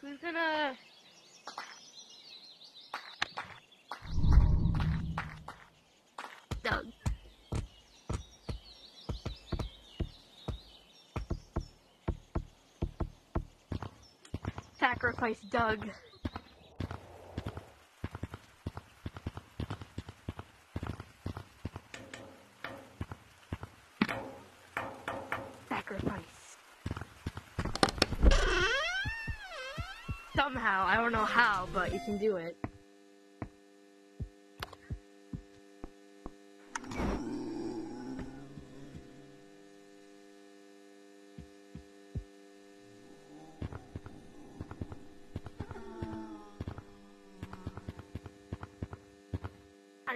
Who's gonna? Doug. Sacrifice Doug. Sacrifice. Somehow, I don't know how, but you can do it.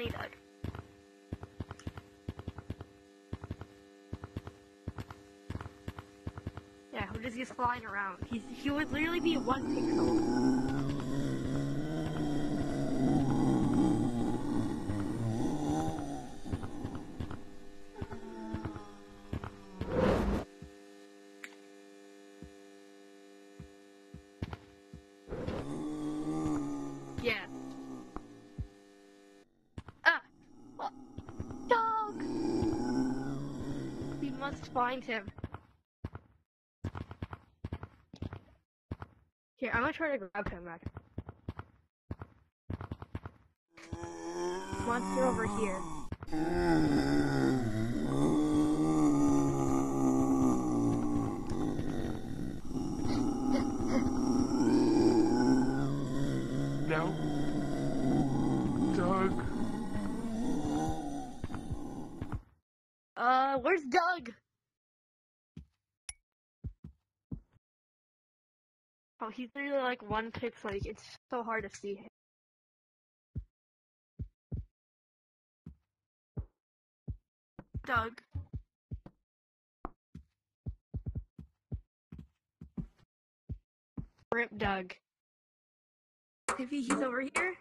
Doug. Yeah, just gets flying around? He's he would literally be one pixel. Ah! Dog! We must find him. Here, I'm gonna try to grab him back. Monster over here. No. Doug. Uh, where's Doug? Oh, he's literally like one pixel. Like, it's so hard to see him. Doug. Rip Doug. Maybe he's over here?